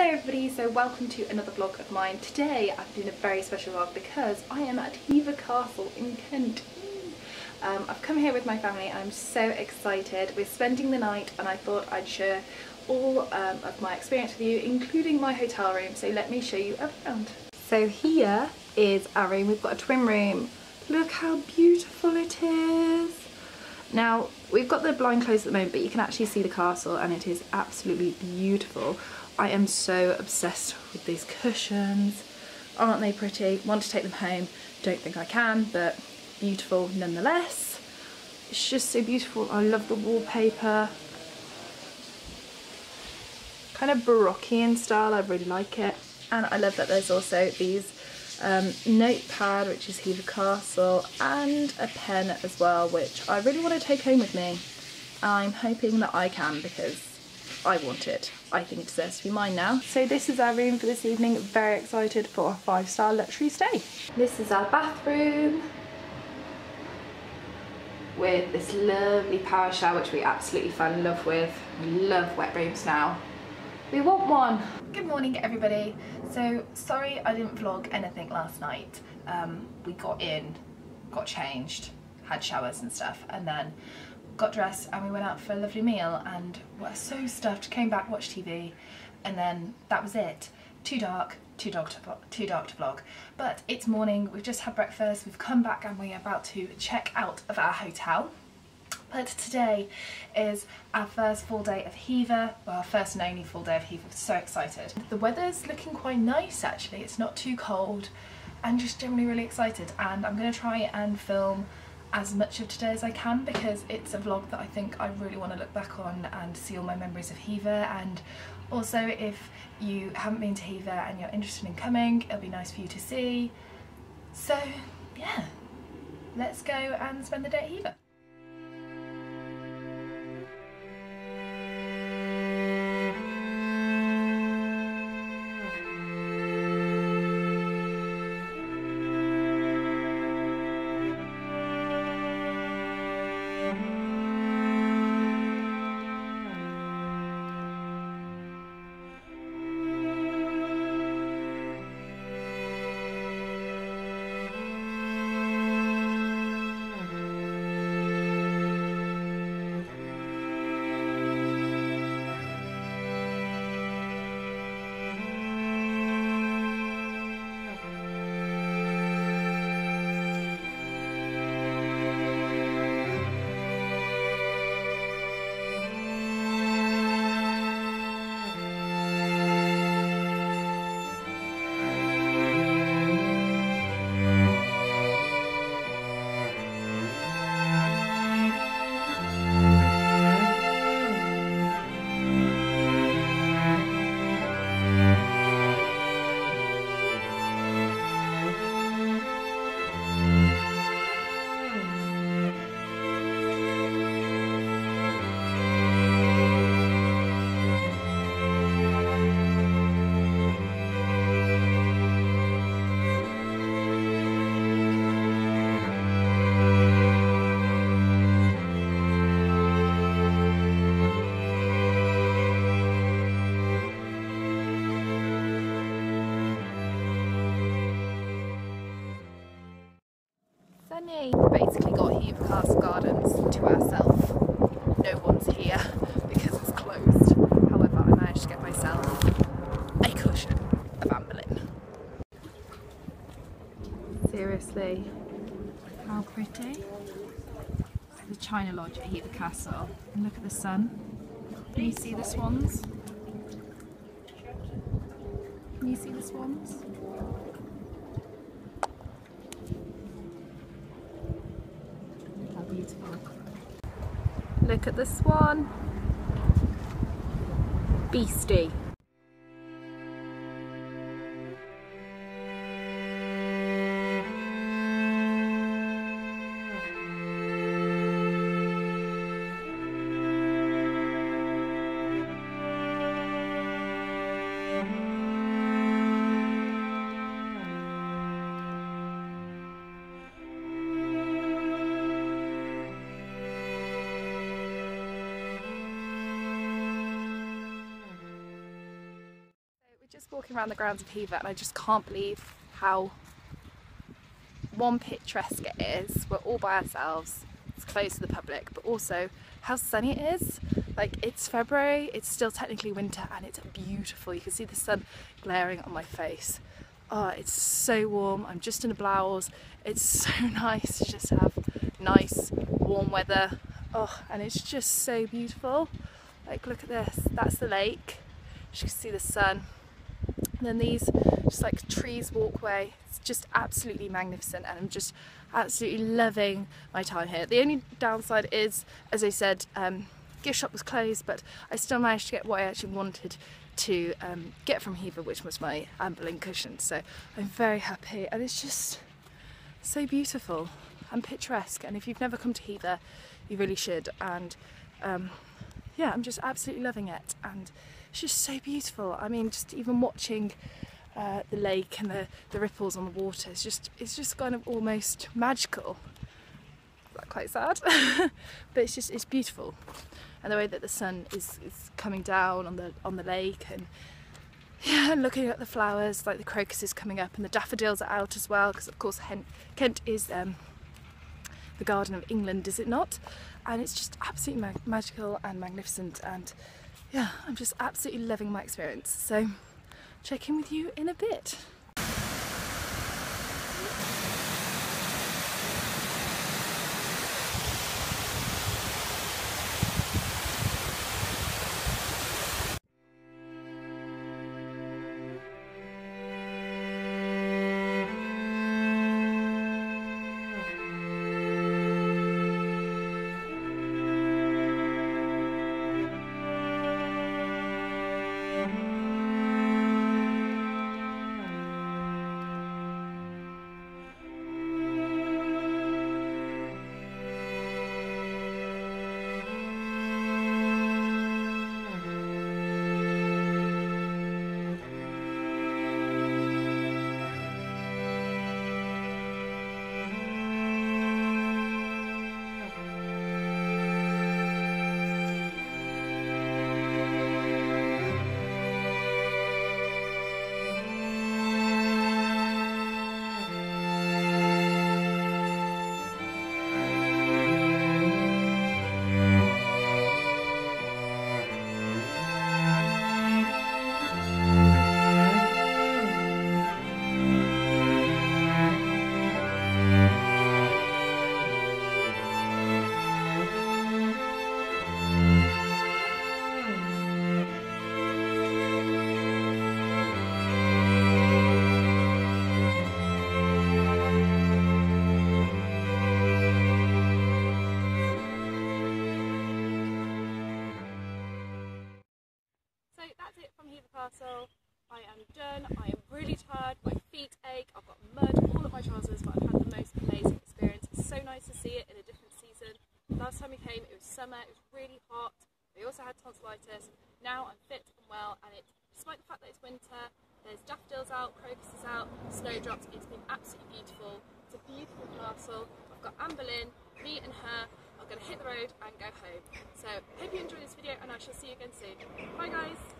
Hello everybody, so welcome to another vlog of mine. Today I'm doing a very special vlog because I am at Hever Castle in Kent. Um, I've come here with my family and I'm so excited. We're spending the night and I thought I'd share all um, of my experience with you, including my hotel room, so let me show you around. So here is our room. We've got a twin room. Look how beautiful it is. Now, we've got the blind closed at the moment, but you can actually see the castle and it is absolutely beautiful. I am so obsessed with these cushions. Aren't they pretty? Want to take them home. Don't think I can, but beautiful nonetheless. It's just so beautiful. I love the wallpaper. Kind of Baroque in style. I really like it. And I love that there's also these um, notepad, which is Hever Castle, and a pen as well, which I really want to take home with me. I'm hoping that I can because I want it. I think it deserves to be mine now. So this is our room for this evening. Very excited for a five-star luxury stay. This is our bathroom with this lovely power shower, which we absolutely fell in love with. We love wet rooms now. We want one. Good morning, everybody. So sorry I didn't vlog anything last night. Um, we got in, got changed, had showers and stuff, and then got dressed and we went out for a lovely meal and were so stuffed, came back, watched TV, and then that was it. Too dark, too dark to too dark to vlog. But it's morning, we've just had breakfast, we've come back and we're about to check out of our hotel. But today is our first full day of Hever, well our first and only full day of Hever, so excited. The weather's looking quite nice actually, it's not too cold and just generally really excited and I'm going to try and film as much of today as I can because it's a vlog that I think I really want to look back on and see all my memories of Hever and also if you haven't been to Hever and you're interested in coming it'll be nice for you to see so yeah let's go and spend the day at Hever. Sunny. Basically got Hever Castle Gardens to ourselves. No one's here because it's closed. However, I managed to get myself a cushion of Boleyn. Seriously, how pretty. The China Lodge at Hever Castle. And look at the sun. Can you see the swans? Can you see the swans? Look at the swan. Beastie. Walking around the grounds of Hever and I just can't believe how one picturesque it is. We're all by ourselves, it's closed to the public, but also how sunny it is. Like it's February, it's still technically winter and it's beautiful. You can see the sun glaring on my face. Oh, it's so warm. I'm just in a blouse. It's so nice to just have nice warm weather. Oh, and it's just so beautiful. Like look at this, that's the lake. You can see the sun. And then these just like trees walkway. It's just absolutely magnificent and I'm just absolutely loving my time here. The only downside is, as I said, um, gift shop was closed, but I still managed to get what I actually wanted to um, get from Hever, which was my Boleyn cushion. So I'm very happy and it's just so beautiful and picturesque. And if you've never come to Hever, you really should. And um, yeah, I'm just absolutely loving it. And it's just so beautiful. I mean, just even watching uh, the lake and the, the ripples on the water, it's just, it's just kind of almost magical. Quite sad, but it's just, it's beautiful and the way that the sun is, is coming down on the on the lake and yeah, and looking at the flowers like the crocuses coming up and the daffodils are out as well because of course Kent is um, the Garden of England, is it not? And it's just absolutely mag magical and magnificent and yeah, I'm just absolutely loving my experience. So check in with you in a bit. Castle. I am done. I am really tired. My feet ache. I've got mud all up my trousers, but I've had the most amazing experience. It's so nice to see it in a different season. Last time we came, it was summer. It was really hot. We also had tonsillitis. Now I'm fit and well, and it, despite the fact that it's winter, there's daffodils out, crocuses out, snowdrops. It's been absolutely beautiful. It's a beautiful castle. I've got Anne Boleyn, me and her are going to hit the road and go home. So hope you enjoyed this video and I shall see you again soon. Bye guys!